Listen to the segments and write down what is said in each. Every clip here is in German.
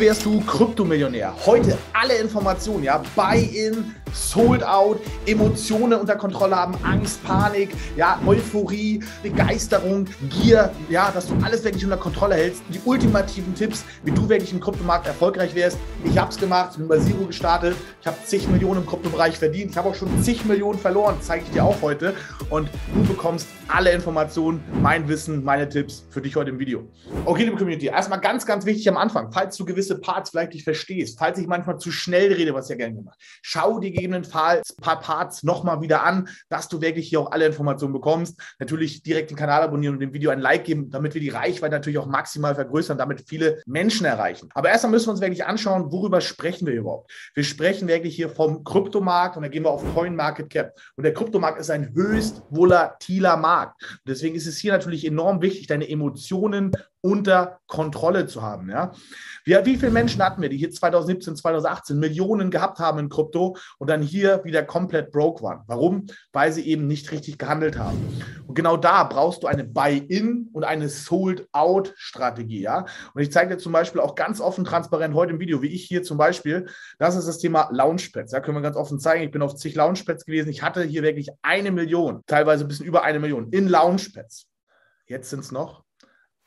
Wärst du Kryptomillionär. Heute alle Informationen, ja, Buy-in, Sold Out, Emotionen unter Kontrolle haben, Angst, Panik, ja, Euphorie, Begeisterung, Gier, ja, dass du alles wirklich unter Kontrolle hältst. Die ultimativen Tipps, wie du wirklich im Kryptomarkt erfolgreich wärst. Ich habe es gemacht, bin bei Zero gestartet, ich habe zig Millionen im Kryptobereich verdient, ich habe auch schon zig Millionen verloren, zeige ich dir auch heute. Und du bekommst alle Informationen, mein Wissen, meine Tipps für dich heute im Video. Okay, liebe Community, erstmal ganz, ganz wichtig am Anfang, falls du gewisse Parts vielleicht nicht verstehst, falls ich manchmal zu schnell rede, was ja gerne gemacht schau dir gegebenenfalls ein paar Parts nochmal wieder an, dass du wirklich hier auch alle Informationen bekommst. Natürlich direkt den Kanal abonnieren und dem Video ein Like geben, damit wir die Reichweite natürlich auch maximal vergrößern, damit viele Menschen erreichen. Aber erstmal müssen wir uns wirklich anschauen, worüber sprechen wir überhaupt. Wir sprechen wirklich hier vom Kryptomarkt und da gehen wir auf CoinMarketCap. Und der Kryptomarkt ist ein höchst volatiler Markt. Deswegen ist es hier natürlich enorm wichtig, deine Emotionen unter Kontrolle zu haben. Ja? Wie, wie viele Menschen hatten wir, die hier 2017, 2018 Millionen gehabt haben in Krypto und dann hier wieder komplett broke waren? Warum? Weil sie eben nicht richtig gehandelt haben. Und genau da brauchst du eine Buy-in und eine Sold-out-Strategie. Ja? Und ich zeige dir zum Beispiel auch ganz offen, transparent heute im Video, wie ich hier zum Beispiel, das ist das Thema Launchpads. Ja? Können wir ganz offen zeigen. Ich bin auf zig Launchpads gewesen. Ich hatte hier wirklich eine Million, teilweise ein bisschen über eine Million in Launchpads. Jetzt sind es noch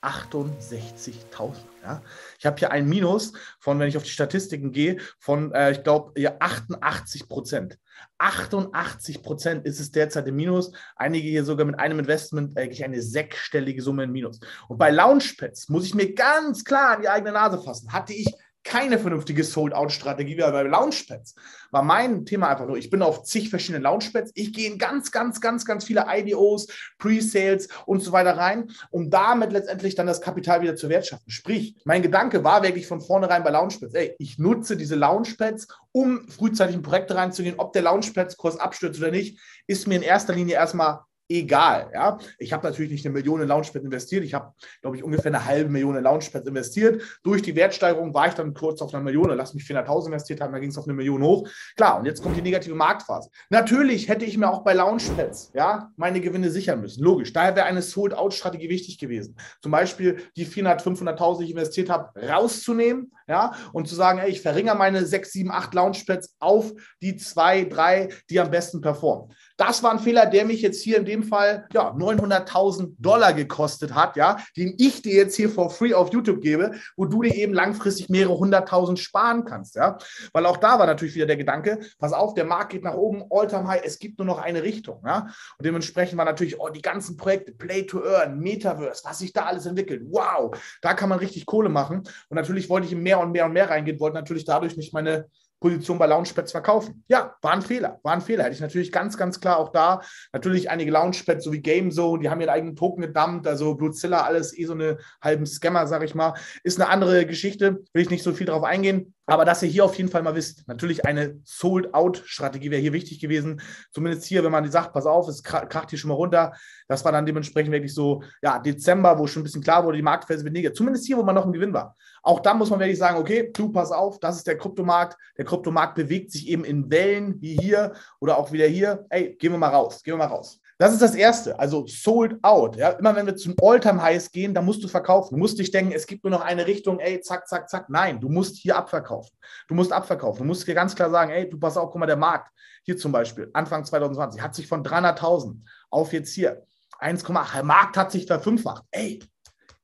68.000. Ja? Ich habe hier ein Minus von, wenn ich auf die Statistiken gehe, von, äh, ich glaube, ja, 88 Prozent. 88 Prozent ist es derzeit im Minus. Einige hier sogar mit einem Investment eigentlich eine sechsstellige Summe im Minus. Und bei Launchpads muss ich mir ganz klar an die eigene Nase fassen. Hatte ich keine vernünftige Sold-Out-Strategie, weil bei Launchpads war mein Thema einfach nur, ich bin auf zig verschiedene Launchpads, ich gehe in ganz, ganz, ganz, ganz viele IDOs, Pre-Sales und so weiter rein, um damit letztendlich dann das Kapital wieder zu wertschöpfen. Sprich, mein Gedanke war wirklich von vornherein bei Launchpads, ey, ich nutze diese Launchpads, um frühzeitig in Projekte reinzugehen, ob der Launchpads-Kurs abstürzt oder nicht, ist mir in erster Linie erstmal egal. Ja? Ich habe natürlich nicht eine Million in Launchpad investiert. Ich habe, glaube ich, ungefähr eine halbe Million in Launchpads investiert. Durch die Wertsteigerung war ich dann kurz auf einer Million. Lass mich 400.000 investiert haben, dann ging es auf eine Million hoch. Klar, und jetzt kommt die negative Marktphase. Natürlich hätte ich mir auch bei Launchpads ja, meine Gewinne sichern müssen. Logisch. Daher wäre eine Sold-Out-Strategie wichtig gewesen. Zum Beispiel die 400.000, 500.000, die ich investiert habe, rauszunehmen ja, und zu sagen, ey, ich verringere meine 6, 7, 8 Launchpads auf die 2, 3, die am besten performen. Das war ein Fehler, der mich jetzt hier in dem Fall ja, 900.000 Dollar gekostet hat, ja, den ich dir jetzt hier for free auf YouTube gebe, wo du dir eben langfristig mehrere hunderttausend sparen kannst, ja. Weil auch da war natürlich wieder der Gedanke, pass auf, der Markt geht nach oben, All-Time High, es gibt nur noch eine Richtung, ja. Und dementsprechend war natürlich, oh, die ganzen Projekte, Play to Earn, Metaverse, was sich da alles entwickelt, wow, da kann man richtig Kohle machen. Und natürlich wollte ich mehr und mehr und mehr reingehen, wollte natürlich dadurch nicht meine Position bei Launchpads verkaufen. Ja, war ein Fehler, war ein Fehler. Hätte ich natürlich ganz, ganz klar auch da. Natürlich einige Launchpads, so wie GameZone, die haben ihren eigenen Token gedumpt, also Blutzilla, alles eh so eine halben Scammer, sag ich mal. Ist eine andere Geschichte, will ich nicht so viel drauf eingehen. Aber dass ihr hier auf jeden Fall mal wisst, natürlich eine Sold-Out-Strategie wäre hier wichtig gewesen. Zumindest hier, wenn man sagt, pass auf, es kracht hier schon mal runter. Das war dann dementsprechend wirklich so, ja, Dezember, wo schon ein bisschen klar wurde, die Marktphase wird negativ. Zumindest hier, wo man noch im Gewinn war. Auch dann muss man wirklich sagen, okay, du pass auf, das ist der Kryptomarkt. Der Kryptomarkt bewegt sich eben in Wellen wie hier oder auch wieder hier. Ey, gehen wir mal raus, gehen wir mal raus. Das ist das Erste, also sold out. Ja? Immer wenn wir zum All-Time-Highs gehen, dann musst du verkaufen. Du musst nicht denken, es gibt nur noch eine Richtung, ey, zack, zack, zack. Nein, du musst hier abverkaufen. Du musst abverkaufen. Du musst dir ganz klar sagen, ey, du pass auf, guck mal, der Markt, hier zum Beispiel, Anfang 2020, hat sich von 300.000 auf jetzt hier 1,8, der Markt hat sich verfünffacht. Ey,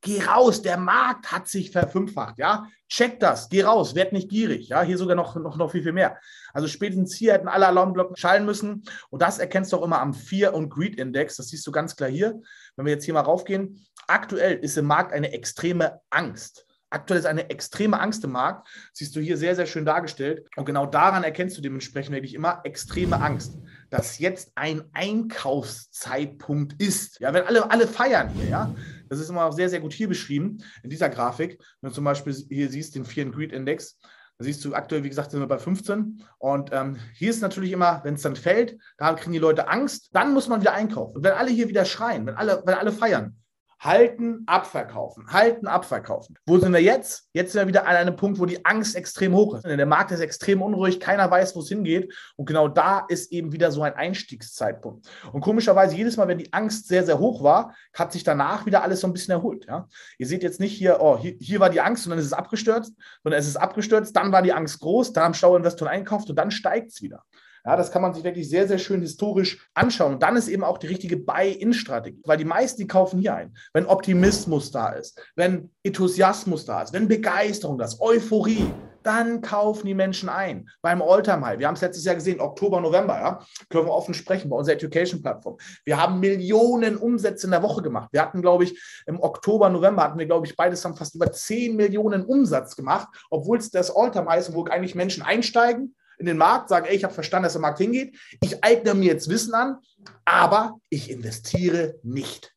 Geh raus, der Markt hat sich verfünffacht, ja. Check das, geh raus, werd nicht gierig, ja. Hier sogar noch, noch, noch viel, viel mehr. Also spätestens hier hätten alle Alarmglocken schallen müssen. Und das erkennst du auch immer am Fear- und Greed-Index. Das siehst du ganz klar hier. Wenn wir jetzt hier mal raufgehen, aktuell ist im Markt eine extreme Angst. Aktuell ist eine extreme Angst im Markt. siehst du hier sehr, sehr schön dargestellt. Und genau daran erkennst du dementsprechend wirklich immer extreme Angst, dass jetzt ein Einkaufszeitpunkt ist. Ja, wenn alle, alle feiern hier, ja, das ist immer auch sehr, sehr gut hier beschrieben in dieser Grafik. Wenn du zum Beispiel hier siehst den Fear and Greed Index, da siehst du aktuell, wie gesagt, sind wir bei 15. Und ähm, hier ist natürlich immer, wenn es dann fällt, da kriegen die Leute Angst, dann muss man wieder einkaufen. Und wenn alle hier wieder schreien, wenn alle, wenn alle feiern, Halten, abverkaufen, halten, abverkaufen. Wo sind wir jetzt? Jetzt sind wir wieder an einem Punkt, wo die Angst extrem hoch ist. Der Markt ist extrem unruhig, keiner weiß, wo es hingeht. Und genau da ist eben wieder so ein Einstiegszeitpunkt. Und komischerweise, jedes Mal, wenn die Angst sehr, sehr hoch war, hat sich danach wieder alles so ein bisschen erholt. Ja? Ihr seht jetzt nicht hier, oh, hier, hier war die Angst und dann ist es abgestürzt, sondern es ist abgestürzt, dann war die Angst groß, dann haben schlaue Investoren eingekauft und dann steigt es wieder. Ja, das kann man sich wirklich sehr, sehr schön historisch anschauen. Und dann ist eben auch die richtige Buy-in-Strategie, weil die meisten, die kaufen hier ein. Wenn Optimismus da ist, wenn Enthusiasmus da ist, wenn Begeisterung da ist, Euphorie, dann kaufen die Menschen ein. Beim Alltime High. Wir haben es letztes Jahr gesehen, Oktober, November, ja, können wir offen sprechen bei unserer Education-Plattform. Wir haben Millionen Umsätze in der Woche gemacht. Wir hatten, glaube ich, im Oktober, November hatten wir, glaube ich, beides haben fast über 10 Millionen Umsatz gemacht, obwohl es das Alltime High ist, wo eigentlich Menschen einsteigen, in den Markt, sagen, ey, ich habe verstanden, dass der Markt hingeht. Ich eigne mir jetzt Wissen an, aber ich investiere nicht.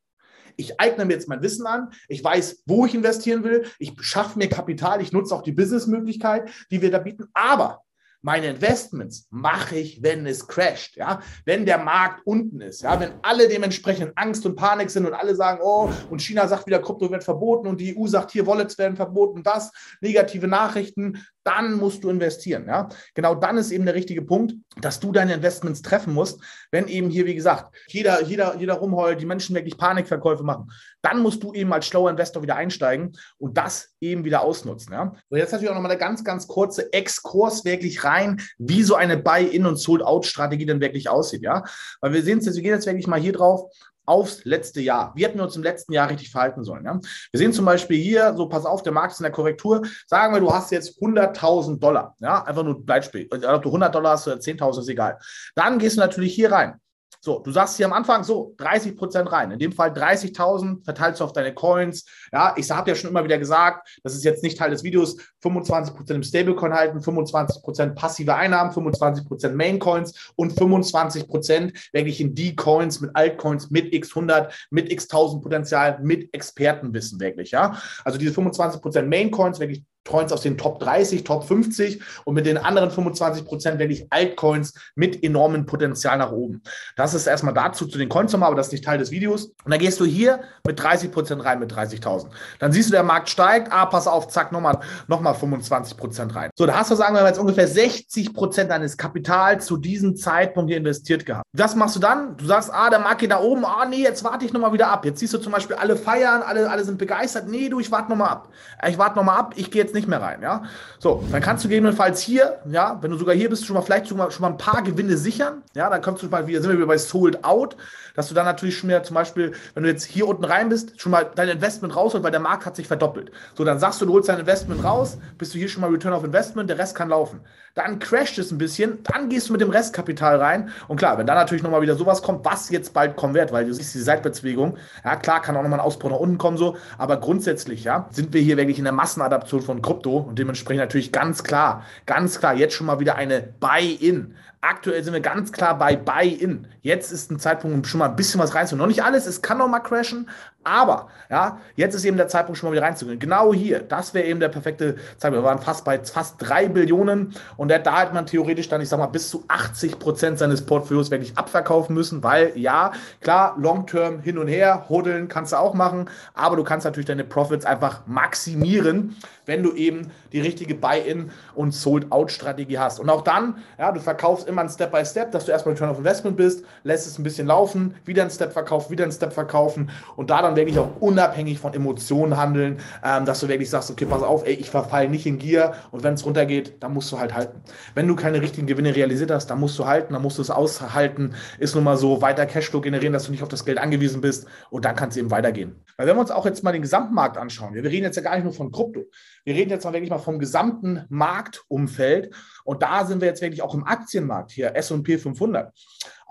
Ich eigne mir jetzt mein Wissen an, ich weiß, wo ich investieren will, ich schaffe mir Kapital, ich nutze auch die Businessmöglichkeit, die wir da bieten, aber meine Investments mache ich, wenn es crasht, ja, wenn der Markt unten ist, ja, wenn alle dementsprechend Angst und Panik sind und alle sagen, oh, und China sagt wieder, Krypto wird verboten und die EU sagt, hier Wallets werden verboten, das, negative Nachrichten, dann musst du investieren. Ja? Genau dann ist eben der richtige Punkt, dass du deine Investments treffen musst. Wenn eben hier, wie gesagt, jeder, jeder, jeder rumheult, die Menschen wirklich Panikverkäufe machen, dann musst du eben als schlauer Investor wieder einsteigen und das eben wieder ausnutzen. Ja? Und jetzt natürlich auch nochmal eine ganz, ganz kurze Exkurs wirklich rein, wie so eine Buy-in- und Sold-out-Strategie denn wirklich aussieht. Ja? Weil wir sehen es jetzt, wir gehen jetzt wirklich mal hier drauf aufs letzte Jahr. Wie hätten wir uns im letzten Jahr richtig verhalten sollen? Ja? Wir sehen zum Beispiel hier, so pass auf, der Markt ist in der Korrektur. Sagen wir, du hast jetzt 100.000 Dollar. Ja, einfach nur Beispiel. Ob du 100 Dollar hast oder 10.000, ist egal. Dann gehst du natürlich hier rein. So, du sagst hier am Anfang so 30 Prozent rein. In dem Fall 30.000 verteilst du auf deine Coins. Ja, ich habe ja schon immer wieder gesagt, das ist jetzt nicht Teil des Videos, 25 Prozent im Stablecoin halten, 25 Prozent passive Einnahmen, 25 Prozent Maincoins und 25 Prozent wirklich in die Coins mit Altcoins, mit x100, mit x1000 Potenzial, mit Expertenwissen wirklich. Ja, also diese 25 Prozent Maincoins wirklich Coins aus den Top 30, Top 50 und mit den anderen 25 Prozent wirklich Altcoins mit enormem Potenzial nach oben. Das ist erstmal dazu zu den Coins nochmal, aber das ist nicht Teil des Videos. Und dann gehst du hier mit 30 Prozent rein mit 30.000. Dann siehst du, der Markt steigt. Ah, pass auf, zack, nochmal noch mal 25 Prozent rein. So, da hast du, sagen wir mal, jetzt ungefähr 60 Prozent deines Kapitals zu diesem Zeitpunkt hier investiert gehabt. Was machst du dann? Du sagst, ah, der Markt geht da oben. Ah, nee, jetzt warte ich nochmal wieder ab. Jetzt siehst du zum Beispiel alle feiern, alle, alle sind begeistert. Nee, du, ich warte nochmal ab. Ich warte nochmal ab. Ich gehe jetzt jetzt nicht mehr rein, ja. So, dann kannst du gegebenenfalls hier, ja, wenn du sogar hier bist, schon mal vielleicht schon mal, ein paar Gewinne sichern, ja, dann kommst du mal wieder, sind wir wieder bei Sold Out, dass du dann natürlich schon mehr zum Beispiel, wenn du jetzt hier unten rein bist, schon mal dein Investment rausholst, weil der Markt hat sich verdoppelt. So, dann sagst du, du holst dein Investment raus, bist du hier schon mal Return of Investment, der Rest kann laufen. Dann crasht es ein bisschen, dann gehst du mit dem Restkapital rein und klar, wenn dann natürlich nochmal wieder sowas kommt, was jetzt bald kommen wird, weil du siehst die Seitwärtsbewegung, ja, klar kann auch nochmal ein Ausbruch nach unten kommen, so, aber grundsätzlich, ja, sind wir hier wirklich in der Massenadaption von Krypto und dementsprechend natürlich ganz klar, ganz klar jetzt schon mal wieder eine Buy-in. Aktuell sind wir ganz klar bei Buy-in. Jetzt ist ein Zeitpunkt, um schon mal ein bisschen was reinzuholen. Noch nicht alles, es kann noch mal crashen, aber ja, jetzt ist eben der Zeitpunkt, schon mal wieder reinzugehen. Genau hier, das wäre eben der perfekte Zeitpunkt. Wir waren fast bei fast drei Billionen und da hat man theoretisch dann, ich sag mal, bis zu 80 Prozent seines Portfolios wirklich abverkaufen müssen, weil ja, klar, Long-Term hin und her, hodeln kannst du auch machen, aber du kannst natürlich deine Profits einfach maximieren, wenn du eben die richtige Buy-in und Sold-out-Strategie hast. Und auch dann, ja, du verkaufst immer ein Step by Step, dass du erstmal Return of Investment bist, lässt es ein bisschen laufen, wieder ein Step verkaufen, wieder ein Step verkaufen und da dann wirklich auch unabhängig von Emotionen handeln, ähm, dass du wirklich sagst, okay, pass auf, ey, ich verfall nicht in Gier und wenn es runtergeht, dann musst du halt halten. Wenn du keine richtigen Gewinne realisiert hast, dann musst du halten, dann musst du es aushalten, ist nun mal so, weiter Cashflow generieren, dass du nicht auf das Geld angewiesen bist und dann kann es eben weitergehen. Weil wenn wir uns auch jetzt mal den Gesamtmarkt anschauen, wir reden jetzt ja gar nicht nur von Krypto, wir reden jetzt mal wirklich mal vom gesamten Marktumfeld und da sind wir jetzt wirklich auch im Aktienmarkt hier, S&P 500.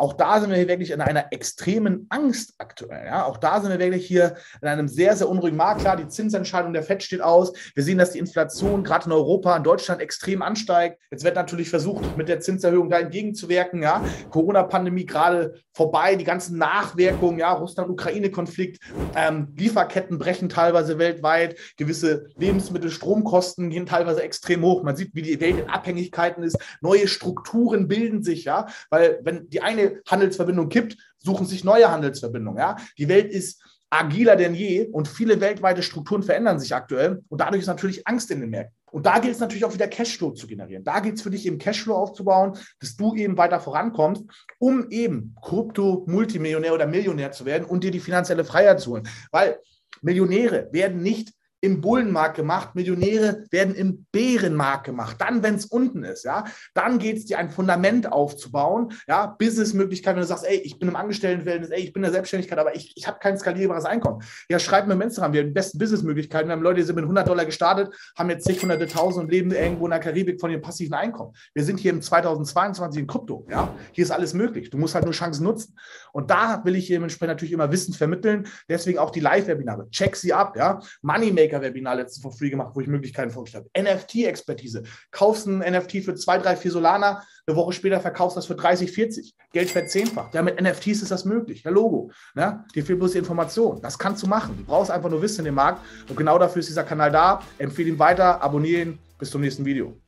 Auch da sind wir hier wirklich in einer extremen Angst aktuell. Ja? Auch da sind wir wirklich hier in einem sehr, sehr unruhigen Markt. Klar, die Zinsentscheidung der FED steht aus. Wir sehen, dass die Inflation gerade in Europa, in Deutschland extrem ansteigt. Jetzt wird natürlich versucht, mit der Zinserhöhung da entgegenzuwirken. Ja? Corona-Pandemie gerade vorbei, die ganzen Nachwirkungen, ja, Russland-Ukraine-Konflikt, ähm, Lieferketten brechen teilweise weltweit, gewisse Lebensmittel, Stromkosten gehen teilweise extrem hoch. Man sieht, wie die Welt in Abhängigkeiten ist. Neue Strukturen bilden sich, ja, weil wenn die eine Handelsverbindung kippt, suchen sich neue Handelsverbindungen. Ja? Die Welt ist agiler denn je und viele weltweite Strukturen verändern sich aktuell und dadurch ist natürlich Angst in den Märkten. Und da gilt es natürlich auch wieder Cashflow zu generieren. Da gilt es für dich eben Cashflow aufzubauen, dass du eben weiter vorankommst, um eben Krypto-Multimillionär oder Millionär zu werden und dir die finanzielle Freiheit zu holen. Weil Millionäre werden nicht im Bullenmarkt gemacht, Millionäre werden im Bärenmarkt gemacht. Dann, wenn es unten ist, ja, dann geht es dir ein Fundament aufzubauen, ja, Businessmöglichkeiten, wenn du sagst, ey, ich bin im Angestelltenverhältnis, ey, ich bin in der Selbstständigkeit, aber ich, ich habe kein skalierbares Einkommen. Ja, schreib mir im Instagram, wir haben die besten Businessmöglichkeiten. Wir haben Leute, die sind mit 100 Dollar gestartet, haben jetzt zig hunderte tausend und leben irgendwo in der Karibik von ihrem passiven Einkommen. Wir sind hier im 2022 in Krypto, ja, hier ist alles möglich. Du musst halt nur Chancen nutzen. Und da will ich dementsprechend natürlich immer Wissen vermitteln, deswegen auch die Live-Webinare. Check sie ab, ja. Moneymaker Maker-Webinar letztens for free gemacht, wo ich Möglichkeiten vorgestellt habe. NFT-Expertise. Kaufst ein NFT für 2, 3, 4 Solana, eine Woche später verkaufst das für 30, 40. Geld verzehnfacht. Ja, mit NFTs ist das möglich. Ja, Logo. Ne? Dir fehlt bloß die Information. Das kannst du machen. Du brauchst einfach nur Wissen in dem Markt. Und genau dafür ist dieser Kanal da. Empfehle ihn weiter, abonniere ihn. Bis zum nächsten Video.